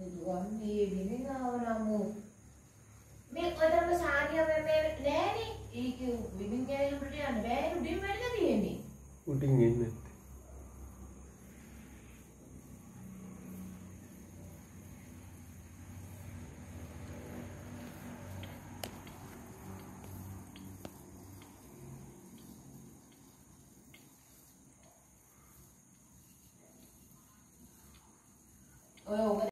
ගන්නේ විවිනාව නමු මේ ඔතනම සාරිය මේ මේ නෑනේ ඒක විවින් ගෑනි උඩට යන්න බෑ. උඩින් වෙන්න තියෙන්නේ. උඩින් එන්නේ ඔය ඔබ